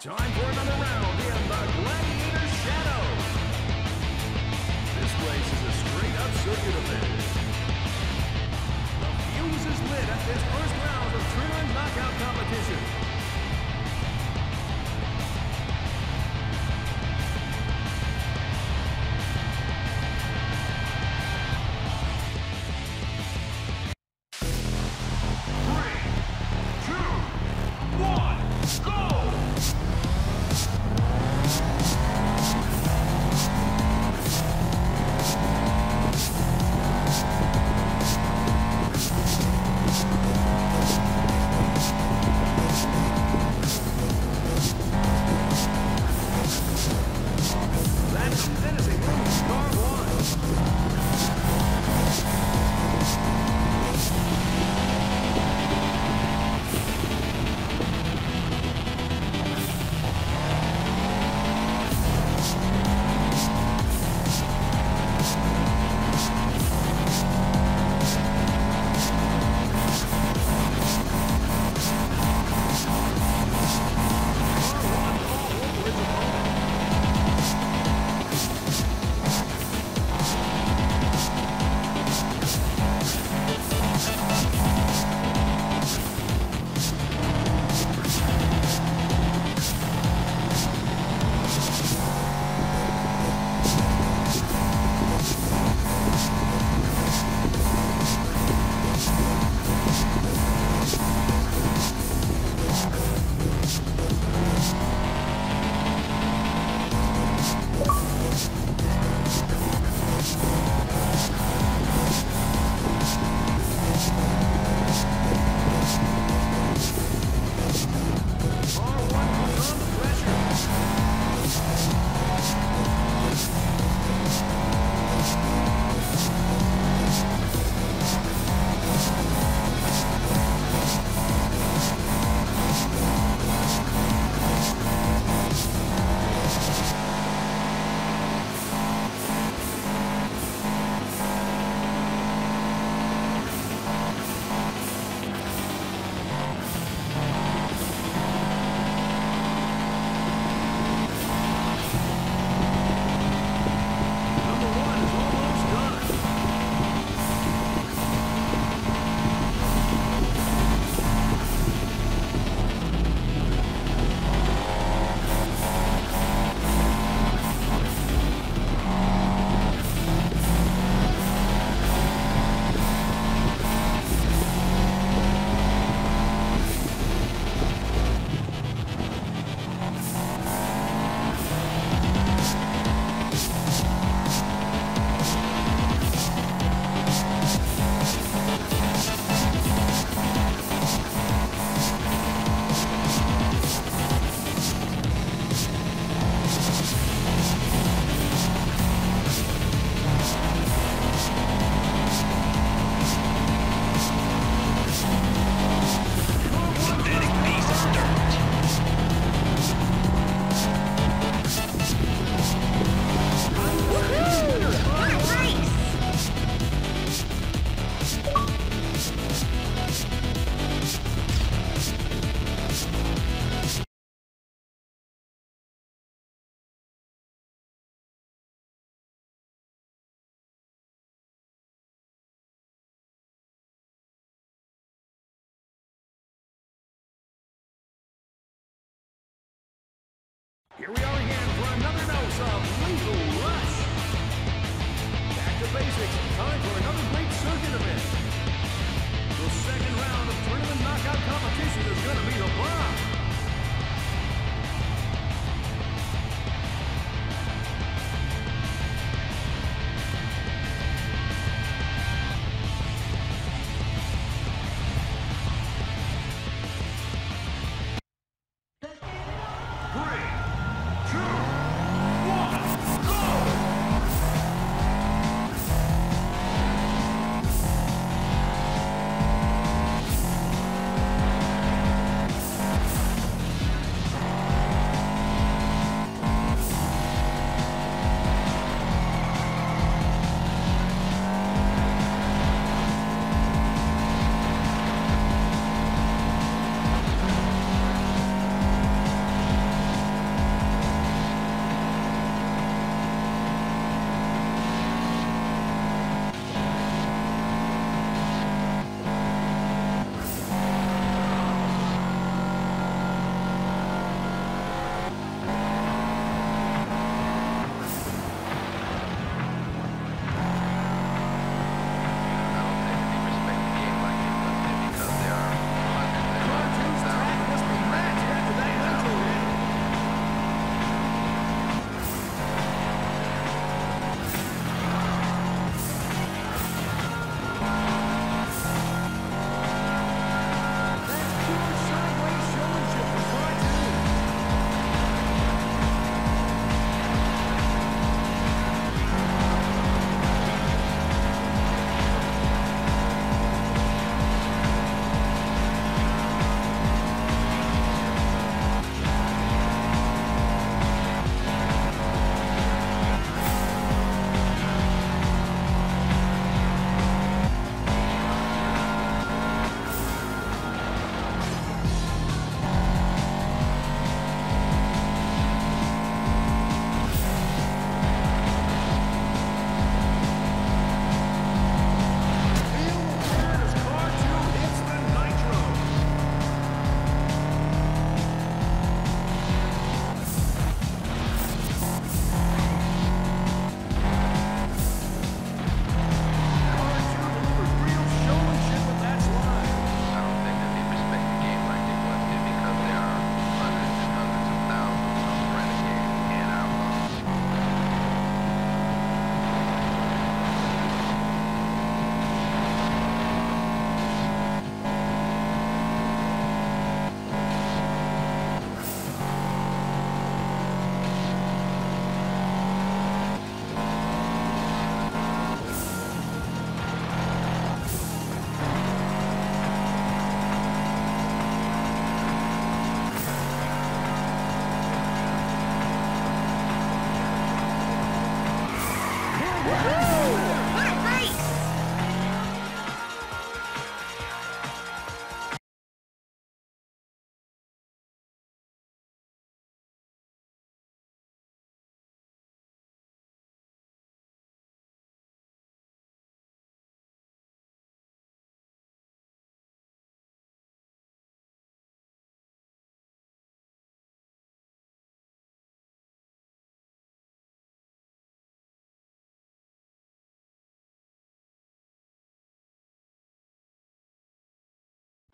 Time for another round in the Gladiator Shadow. This race is a straight-up circuit event. The fuse is lit at this first round of Tournament Knockout competition. Here we are again for another dose of Lethal Rush. Back to basics. Time for another great circuit event. The second round of tournament knockout competition is going to be a bomb.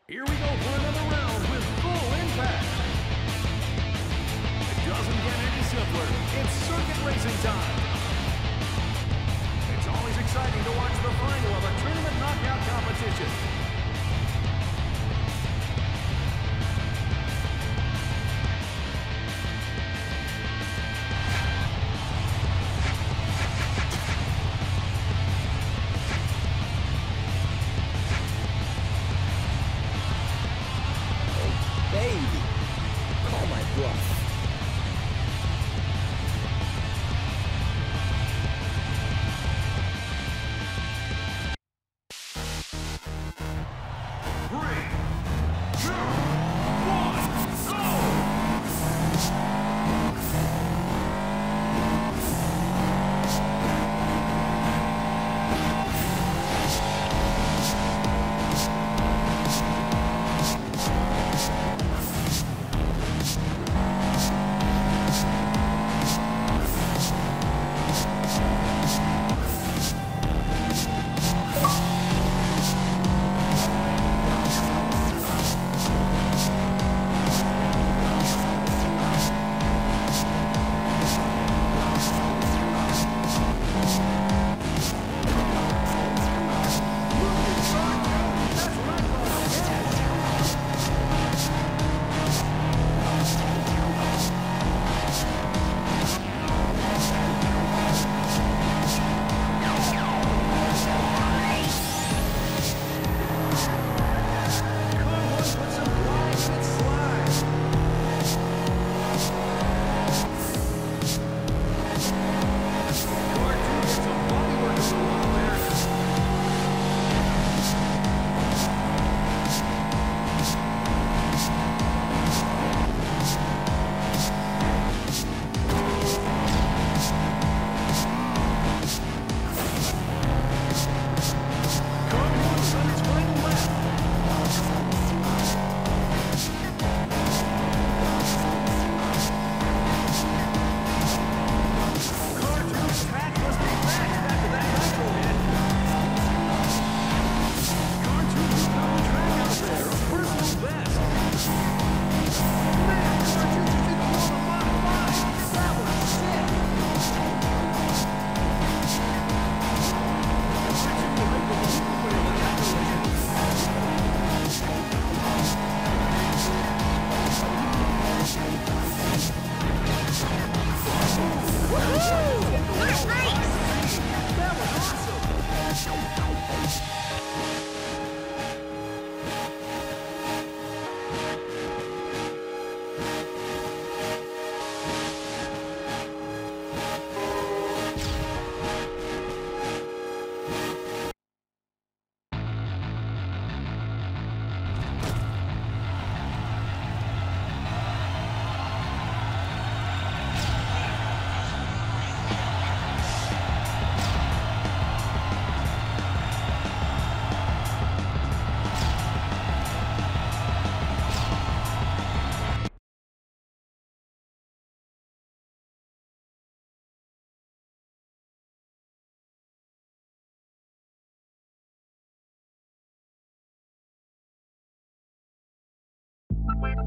Here we go for another round with full impact. It doesn't get any simpler. It's circuit racing time. It's always exciting to watch the final of a tournament knockout competition.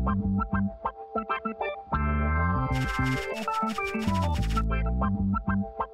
Thank you.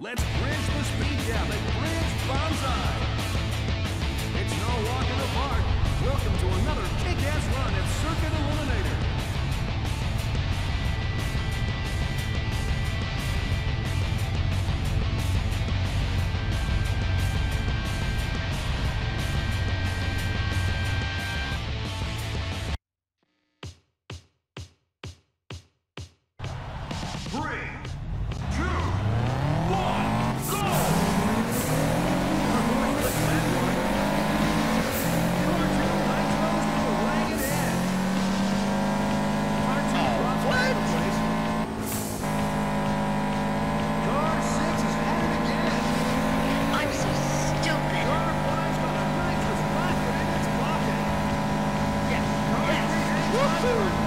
Let's bridge the speed gap at Bridge Bonsai. It's no walk Woo!